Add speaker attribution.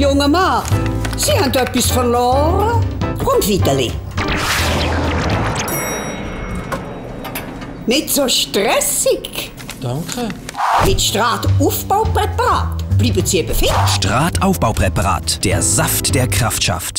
Speaker 1: Junger Mann, Sie haben etwas verloren. Kommt Vitali. Nicht so stressig.
Speaker 2: Danke.
Speaker 1: Mit Strataufbaupräparat bleiben Sie eben fit.
Speaker 3: Strataufbaupräparat. Der Saft, der Kraft schafft.